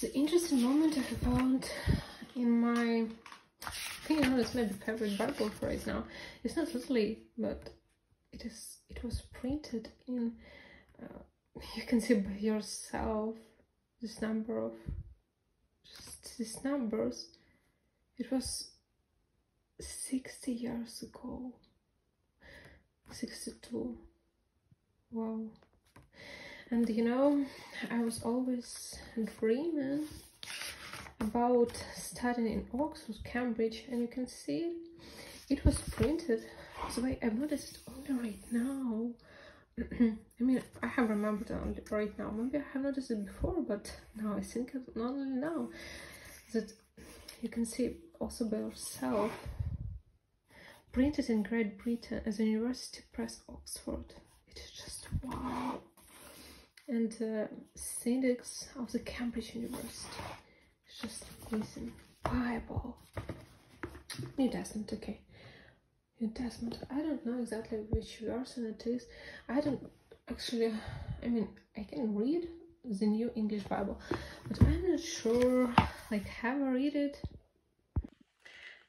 the interesting moment I found in my I think I know it's my favorite Bible right now. It's not literally, but it is. It was printed in. Uh, you can see by yourself this number of just these numbers. It was sixty years ago. Sixty-two. Wow. And you know, I was always dreaming about studying in Oxford, Cambridge, and you can see it. Was printed, so I, I've noticed it only right now. I mean, I have remembered it only right now. Maybe I have noticed it before, but now I think not only now that you can see also by yourself. Printed in Great Britain as a University Press, Oxford. It is just wow. And uh, syndics of the Cambridge University It's just listen. Bible. New Testament, okay. New Testament. I don't know exactly which version it is. I don't actually, I mean, I can read the New English Bible, but I'm not sure, like, have I read it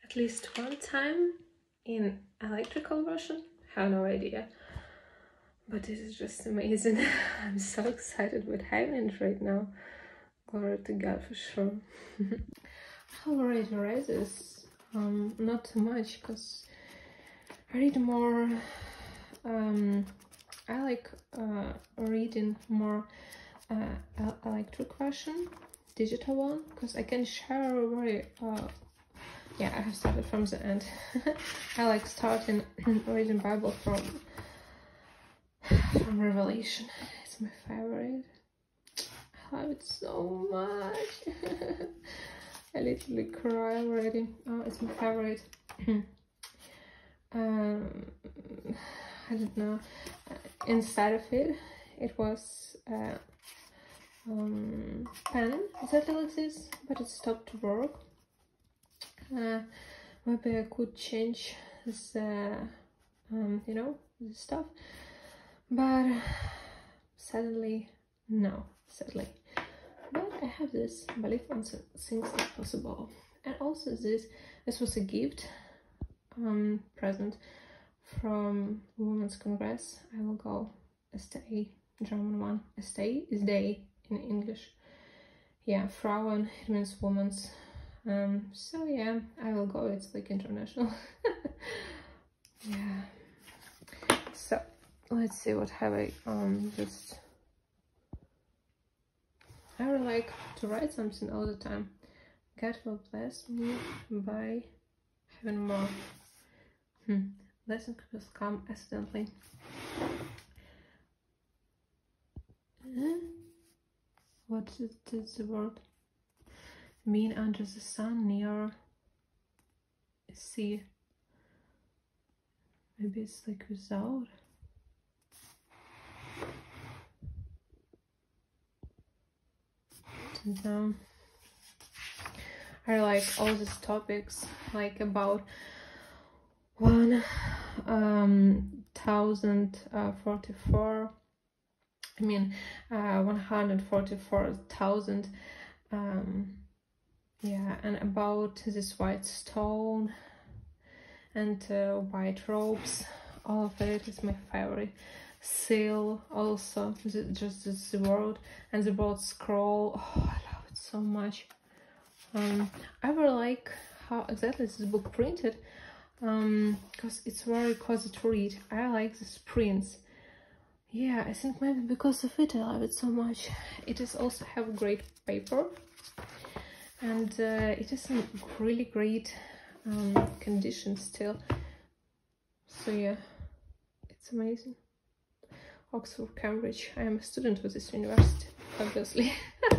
at least one time in electrical version? have no idea. But this is just amazing. I'm so excited with Highland right now. Glory to God for sure. How read this? Um, not too much because I read more. Um, I like uh, reading more uh, electric version, digital one, because I can share very. Uh, yeah, I have started from the end. I like starting reading Bible from from Revelation. It's my favorite I love it so much. I literally cry already. Oh, it's my favorite. um, I don't know. Uh, inside of it, it was uh, um, pen this, but it stopped to work. Uh, maybe I could change this, uh, um, you know, stuff, but suddenly no sadly. But I have this belief on things are possible. And also this, this was a gift um, present from Women's Congress. I will go stay, German one. Stay is day in English. Yeah, Frauen, it means women's. Um, so yeah, I will go, it's like international. yeah. So, let's see what have I um just I would like to write something all the time. God will bless me by having more. Hmm. Blessings will come accidentally. What is the word? Being under the sun near sea. Maybe it's like without. And I like all these topics like about one um thousand uh, forty four I mean uh 144,000 um yeah and about this white stone and uh, white robes. All of it is my favorite seal also just this world and the world scroll. Oh i love it so much. Um i really like how exactly this book printed um because it's very cozy to read. I like this prints yeah i think maybe because of it i love it so much. It is also have great paper and uh, it is in really great um, condition still. So yeah it's amazing Oxford, Cambridge. I am a student of this university, obviously.